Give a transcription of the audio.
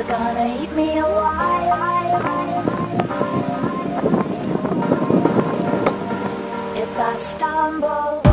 You're gonna eat me alive. If I stumble